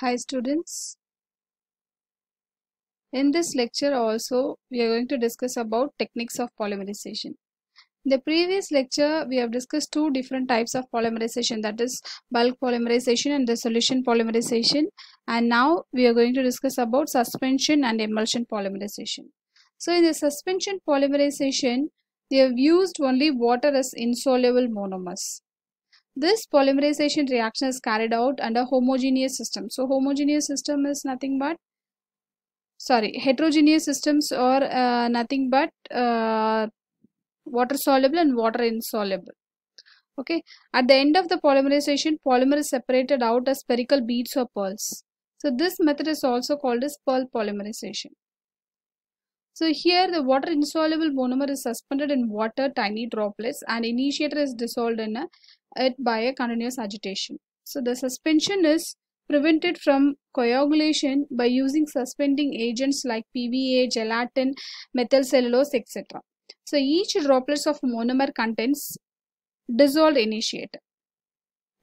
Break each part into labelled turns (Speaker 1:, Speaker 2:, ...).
Speaker 1: Hi students. In this lecture also we are going to discuss about techniques of polymerization. In the previous lecture we have discussed two different types of polymerization that is bulk polymerization and the solution polymerization and now we are going to discuss about suspension and emulsion polymerization. So in the suspension polymerization they have used only water as insoluble monomers. This polymerization reaction is carried out under homogeneous system. So homogeneous system is nothing but sorry heterogeneous systems are uh, nothing but uh, water soluble and water insoluble. Okay. At the end of the polymerization, polymer is separated out as spherical beads or pearls. So this method is also called as pearl polymerization. So here the water insoluble monomer is suspended in water tiny droplets and initiator is dissolved in a, it by a continuous agitation. So the suspension is prevented from coagulation by using suspending agents like PVA, gelatin, methyl cellulose, etc. So each droplets of monomer contains dissolved initiator.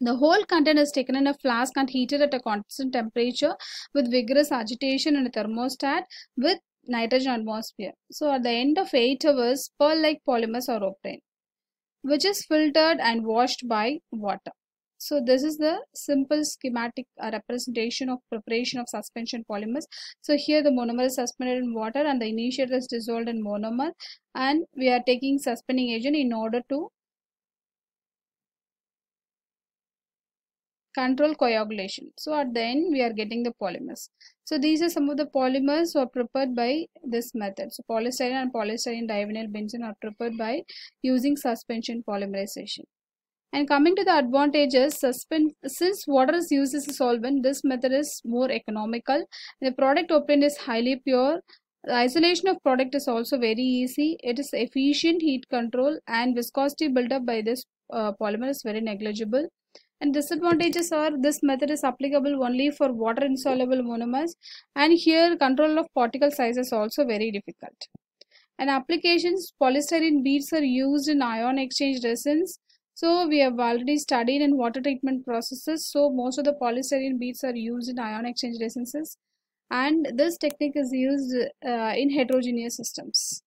Speaker 1: The whole content is taken in a flask and heated at a constant temperature with vigorous agitation in a thermostat with nitrogen atmosphere. So at the end of 8 hours, pearl-like polymers are obtained, which is filtered and washed by water. So this is the simple schematic uh, representation of preparation of suspension polymers. So here the monomer is suspended in water and the initiator is dissolved in monomer and we are taking suspending agent in order to control coagulation. So at the end we are getting the polymers. So these are some of the polymers were prepared by this method. So polystyrene and polystyrene divinyl benzene are prepared by using suspension polymerization. And coming to the advantages, suspend since water is used as a solvent, this method is more economical. The product obtained is highly pure. The isolation of product is also very easy. It is efficient heat control and viscosity built up by this uh, polymer is very negligible. And disadvantages are this method is applicable only for water insoluble monomers and here control of particle size is also very difficult. And applications polystyrene beads are used in ion exchange resins so we have already studied in water treatment processes. So most of the polystyrene beads are used in ion exchange resins and this technique is used uh, in heterogeneous systems.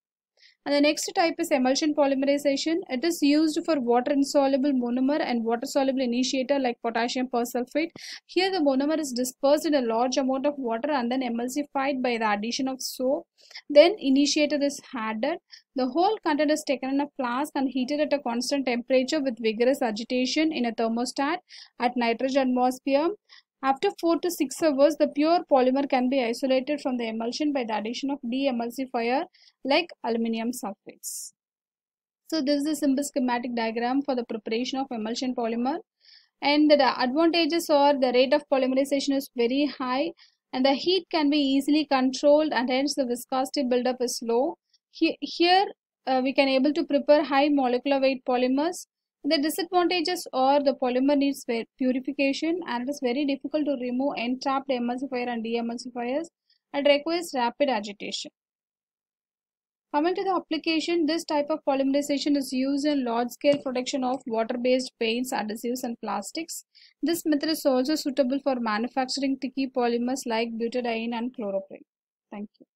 Speaker 1: And the next type is emulsion polymerization. It is used for water insoluble monomer and water soluble initiator like potassium persulfate. Here the monomer is dispersed in a large amount of water and then emulsified by the addition of soap. Then initiator is added. The whole content is taken in a flask and heated at a constant temperature with vigorous agitation in a thermostat at nitrogen atmosphere. After 4 to 6 hours, the pure polymer can be isolated from the emulsion by the addition of de-emulsifier like aluminum sulfates. So this is a simple schematic diagram for the preparation of emulsion polymer. And the advantages are the rate of polymerization is very high and the heat can be easily controlled and hence the viscosity buildup is low. Here, uh, we can able to prepare high molecular weight polymers the disadvantages are the polymer needs purification and it is very difficult to remove entrapped emulsifier and de-emulsifiers and requires rapid agitation. Coming to the application, this type of polymerization is used in large-scale production of water-based paints, adhesives and plastics. This method is also suitable for manufacturing sticky polymers like butadiene and chloroprene. Thank you.